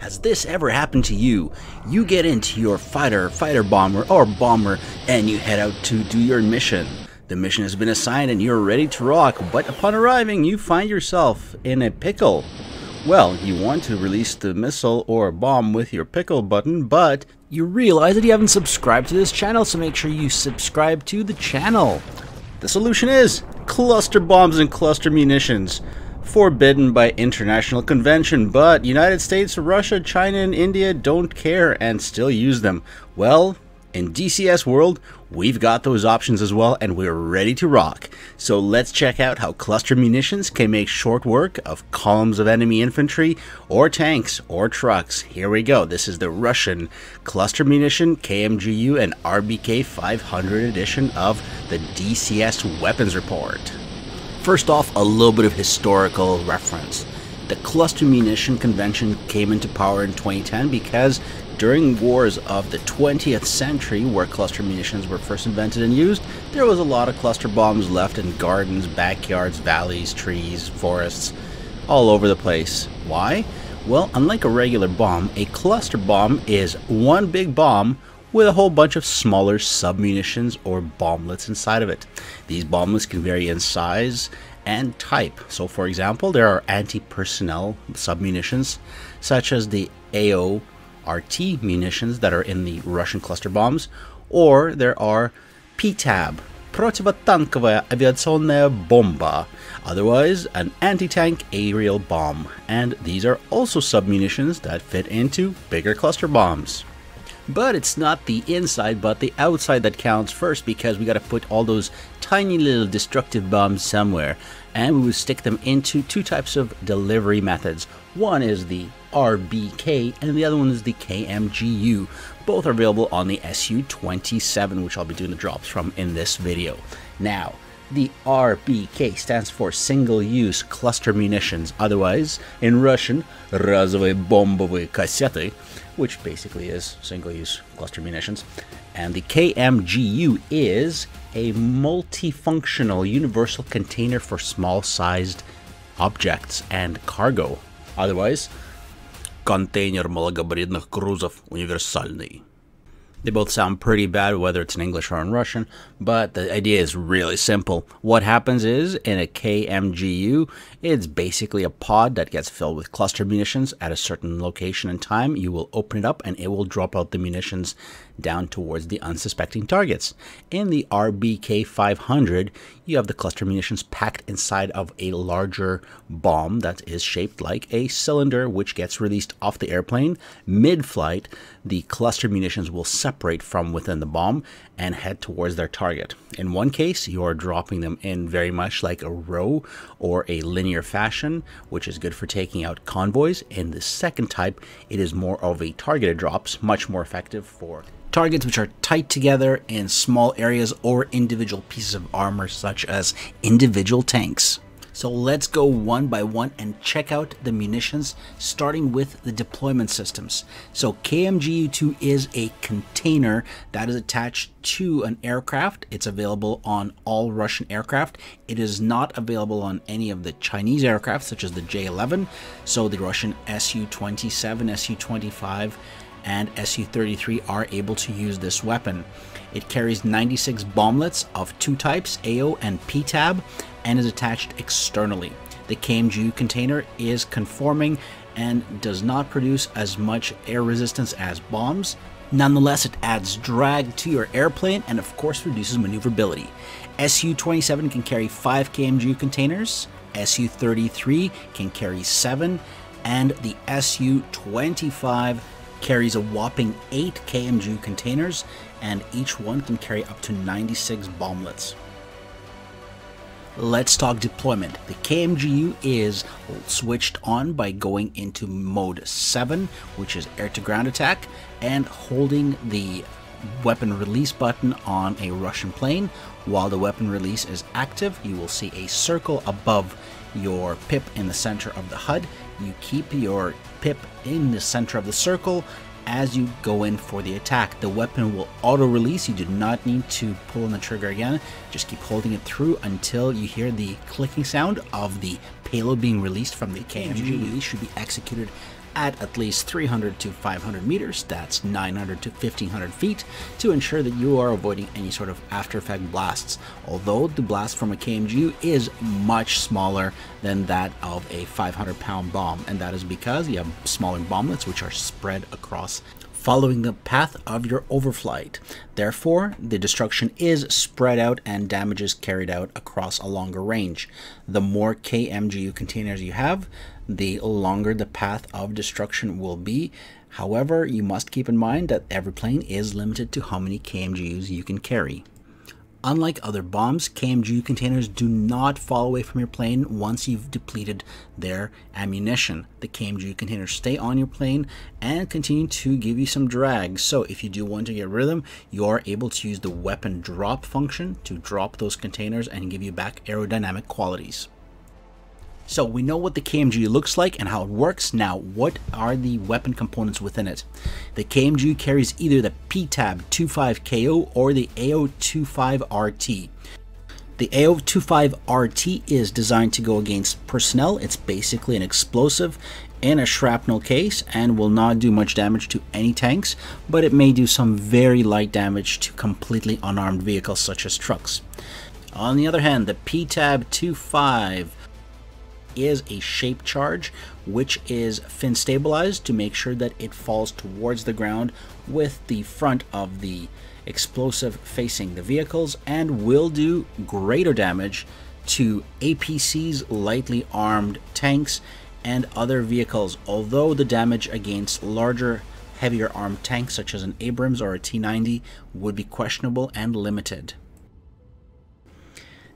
Has this ever happened to you? You get into your fighter, fighter bomber, or bomber, and you head out to do your mission. The mission has been assigned and you're ready to rock, but upon arriving, you find yourself in a pickle. Well, you want to release the missile or bomb with your pickle button, but you realize that you haven't subscribed to this channel, so make sure you subscribe to the channel. The solution is cluster bombs and cluster munitions. Forbidden by international convention, but United States, Russia, China, and India don't care and still use them. Well, in DCS World, we've got those options as well, and we're ready to rock. So let's check out how cluster munitions can make short work of columns of enemy infantry, or tanks, or trucks. Here we go. This is the Russian cluster munition KMGU and RBK 500 edition of the DCS Weapons Report. First off, a little bit of historical reference. The Cluster Munition Convention came into power in 2010 because during wars of the 20th century, where cluster munitions were first invented and used, there was a lot of cluster bombs left in gardens, backyards, valleys, trees, forests, all over the place. Why? Well, unlike a regular bomb, a cluster bomb is one big bomb with a whole bunch of smaller submunitions or bomblets inside of it. These bomblets can vary in size and type. So, for example, there are anti personnel submunitions, such as the AO RT munitions that are in the Russian cluster bombs, or there are PTAB, противотанковая авиационная бомба, otherwise an anti-tank aerial bomb, and these are also submunitions that fit into bigger cluster bombs. But it's not the inside, but the outside that counts first because we got to put all those tiny little destructive bombs somewhere. And we would stick them into two types of delivery methods. One is the RBK and the other one is the KMGU. Both are available on the SU-27, which I'll be doing the drops from in this video. Now, the RBK stands for single-use cluster munitions, otherwise, in Russian, разовые бомбовые кассеты, which basically is single-use cluster munitions. And the KMGU is a multifunctional universal container for small-sized objects and cargo, otherwise, контейнер малогабаритных грузов универсальный. They both sound pretty bad, whether it's in English or in Russian, but the idea is really simple. What happens is, in a KMGU, it's basically a pod that gets filled with cluster munitions at a certain location and time. You will open it up and it will drop out the munitions down towards the unsuspecting targets. In the RBK 500, you have the cluster munitions packed inside of a larger bomb that is shaped like a cylinder, which gets released off the airplane. Mid flight, the cluster munitions will separate from within the bomb and head towards their target. In one case, you are dropping them in very much like a row or a linear fashion, which is good for taking out convoys. In the second type, it is more of a targeted drops, much more effective for targets which are tight together in small areas or individual pieces of armor such as individual tanks. So let's go one by one and check out the munitions, starting with the deployment systems. So KMGU-2 is a container that is attached to an aircraft. It's available on all Russian aircraft. It is not available on any of the Chinese aircraft, such as the J-11. So the Russian Su-27, Su-25, and Su-33 are able to use this weapon. It carries 96 bomblets of two types, AO and PTAB, and is attached externally. The KMGU container is conforming and does not produce as much air resistance as bombs. Nonetheless, it adds drag to your airplane and of course reduces maneuverability. Su-27 can carry 5 KMGU containers, Su-33 can carry 7, and the Su-25 carries a whopping 8 KMGU containers, and each one can carry up to 96 bomblets. Let's talk deployment. The KMGU is switched on by going into mode 7, which is air to ground attack, and holding the weapon release button on a Russian plane. While the weapon release is active, you will see a circle above your pip in the center of the HUD. You keep your pip in the center of the circle as you go in for the attack. The weapon will auto release. You do not need to pull on the trigger again. Just keep holding it through until you hear the clicking sound of the payload being released from the KMG. Release mm-hmm. should be executed at at least 300 to 500 meters, that's 900 to 1500 feet, to ensure that you are avoiding any sort of after effect blasts. Although the blast from a KMGU is much smaller than that of a 500 pound bomb, and that is because you have smaller bomblets which are spread across following the path of your overflight. Therefore, the destruction is spread out and damage is carried out across a longer range. The more KMGU containers you have, the longer the path of destruction will be. However, you must keep in mind that every plane is limited to how many KMGUs you can carry. Unlike other bombs, KMGU containers do not fall away from your plane once you've depleted their ammunition. The KMGU containers stay on your plane and continue to give you some drag. So if you do want to get rid of them, you are able to use the weapon drop function to drop those containers and give you back aerodynamic qualities. So we know what the KMG looks like and how it works. Now, what are the weapon components within it? The KMG carries either the PTAB 25KO or the AO25RT. The AO25RT is designed to go against personnel. It's basically an explosive in a shrapnel case and will not do much damage to any tanks, but it may do some very light damage to completely unarmed vehicles such as trucks. On the other hand, the PTAB 25 is a shape charge, which is fin stabilized to make sure that it falls towards the ground with the front of the explosive facing the vehicles and will do greater damage to APCs, lightly armed tanks, and other vehicles, although the damage against larger, heavier armed tanks such as an Abrams or a T-90 would be questionable and limited.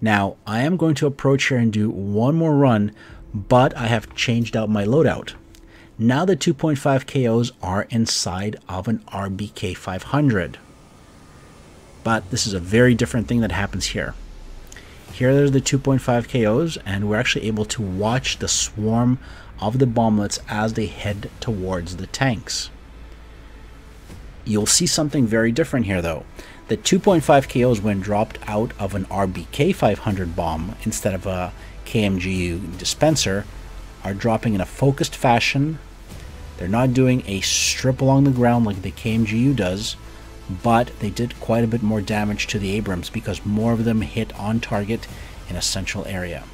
Now, I am going to approach here and do one more run, but I have changed out my loadout. Now the 2.5 KOs are inside of an RBK 500. But this is a very different thing that happens here. Here there's the 2.5 KOs, and we're actually able to watch the swarm of the bomblets as they head towards the tanks. You'll see something very different here though. The 2.5 KOs when dropped out of an RBK 500 bomb instead of a KMGU dispenser are dropping in a focused fashion. They're not doing a strip along the ground like the KMGU does, but they did quite a bit more damage to the Abrams because more of them hit on target in a central area.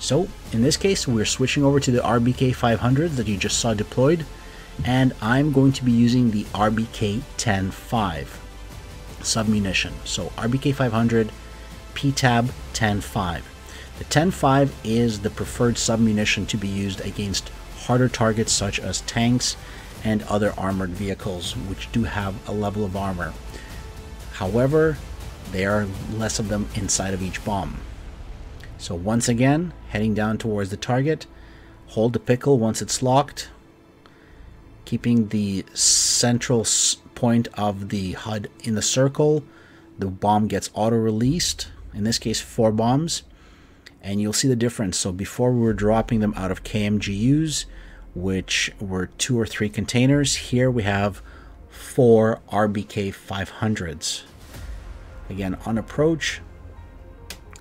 So in this case, we're switching over to the RBK 500 that you just saw deployed, and I'm going to be using the RBK 10.5 submunition. So RBK 500, PTAB 10.5. The 10.5 is the preferred submunition to be used against harder targets such as tanks and other armored vehicles, which do have a level of armor. However, there are less of them inside of each bomb. So once again, heading down towards the target, hold the pickle once it's locked, keeping the central point of the HUD in the circle. The bomb gets auto-released, in this case four bombs, and you'll see the difference. So before we were dropping them out of KMGUs, which were two or three containers, here we have four RBK 500s. Again, on approach,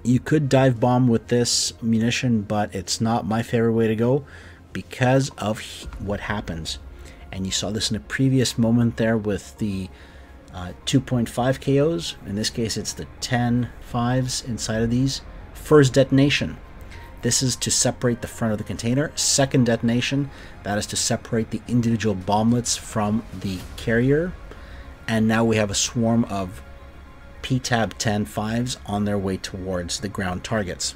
you could dive bomb with this munition, but it's not my favorite way to go because of what happens and you saw this in a previous moment there with the uh, 2.5 KOs. In this case, it's the 10 fives inside of these. First detonation. This is to separate the front of the container. Second detonation, that is to separate the individual bomblets from the carrier. And now we have a swarm of PTAB 10 fives on their way towards the ground targets.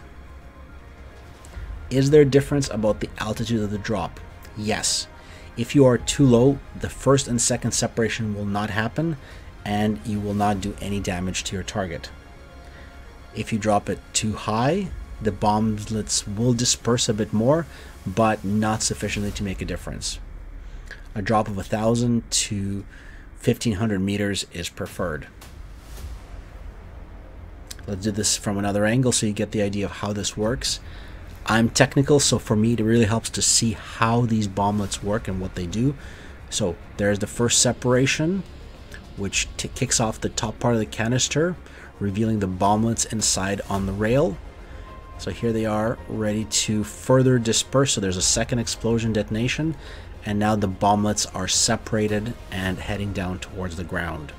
Is there a difference about the altitude of the drop? Yes. If you are too low, the first and second separation will not happen and you will not do any damage to your target. If you drop it too high, the bomblets will disperse a bit more, but not sufficiently to make a difference. A drop of 1,000 to 1,500 meters is preferred. Let's do this from another angle so you get the idea of how this works. I'm technical, so for me it really helps to see how these bomblets work and what they do. So there's the first separation, which kicks off the top part of the canister, revealing the bomblets inside on the rail. So here they are ready to further disperse. So there's a second explosion detonation and now the bomblets are separated and heading down towards the ground.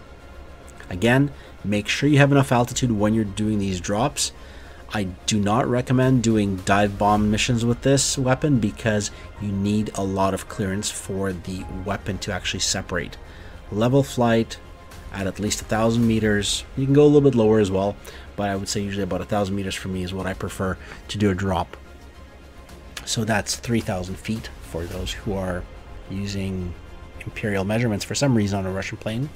Again, make sure you have enough altitude when you're doing these drops. I do not recommend doing dive bomb missions with this weapon because you need a lot of clearance for the weapon to actually separate. Level flight at at least a thousand meters. You can go a little bit lower as well, but I would say usually about a thousand meters for me is what I prefer to do a drop. So that's 3,000 feet for those who are using imperial measurements for some reason on a Russian plane.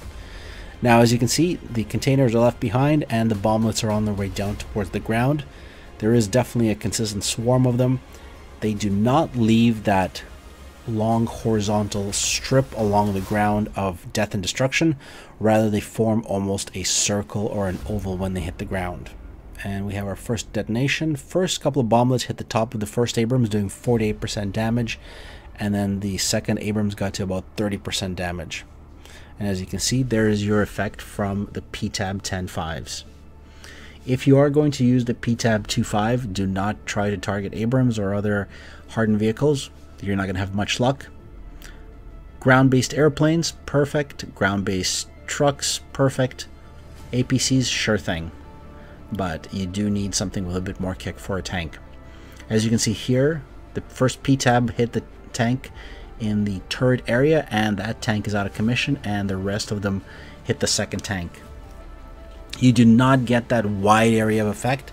Now, as you can see, the containers are left behind and the bomblets are on their way down towards the ground. There is definitely a consistent swarm of them. They do not leave that long horizontal strip along the ground of death and destruction. Rather, they form almost a circle or an oval when they hit the ground. And we have our first detonation. First couple of bomblets hit the top of the first Abrams, doing 48% damage. And then the second Abrams got to about 30% damage. And as you can see, there is your effect from the PTAB 10.5s. If you are going to use the PTAB 2.5, do not try to target Abrams or other hardened vehicles. You're not going to have much luck. Ground-based airplanes, perfect. Ground-based trucks, perfect. APCs, sure thing. But you do need something with a bit more kick for a tank. As you can see here, the first PTAB hit the tank in the turret area and that tank is out of commission and the rest of them hit the second tank. You do not get that wide area of effect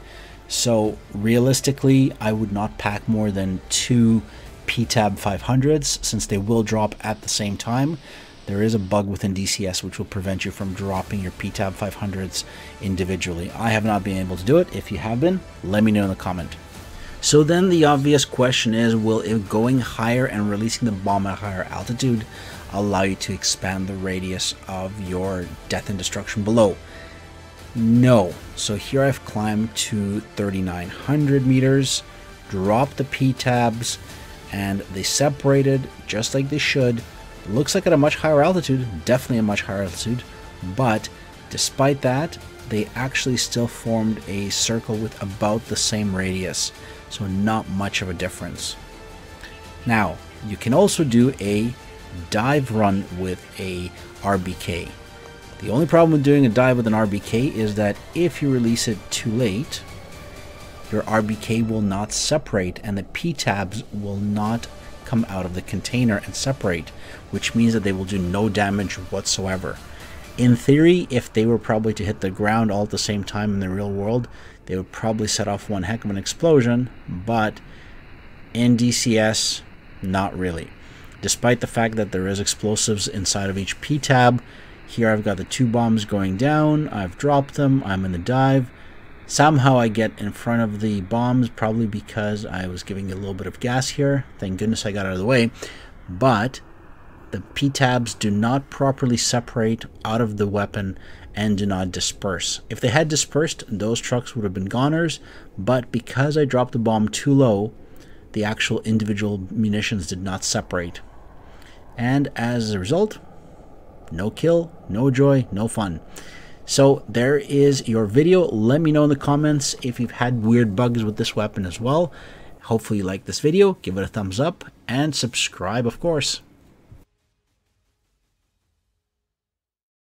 so realistically I would not pack more than two PTAB 500s since they will drop at the same time. There is a bug within DCS which will prevent you from dropping your PTAB 500s individually. I have not been able to do it. If you have been, let me know in the comment. So then the obvious question is, will going higher and releasing the bomb at higher altitude allow you to expand the radius of your death and destruction below? No. So here I've climbed to 3,900 meters, dropped the P-tabs, and they separated just like they should. Looks like at a much higher altitude, definitely a much higher altitude, but despite that, they actually still formed a circle with about the same radius so not much of a difference. Now, you can also do a dive run with a RBK. The only problem with doing a dive with an RBK is that if you release it too late, your RBK will not separate and the P-tabs will not come out of the container and separate, which means that they will do no damage whatsoever. In theory, if they were probably to hit the ground all at the same time in the real world, they would probably set off one heck of an explosion, but in DCS, not really. Despite the fact that there is explosives inside of each P-tab, here I've got the two bombs going down, I've dropped them, I'm in the dive. Somehow I get in front of the bombs, probably because I was giving a little bit of gas here. Thank goodness I got out of the way. But the P-tabs do not properly separate out of the weapon and do not disperse. If they had dispersed, those trucks would have been goners, but because I dropped the bomb too low, the actual individual munitions did not separate. And as a result, no kill, no joy, no fun. So there is your video. Let me know in the comments if you've had weird bugs with this weapon as well. Hopefully you like this video, give it a thumbs up, and subscribe of course.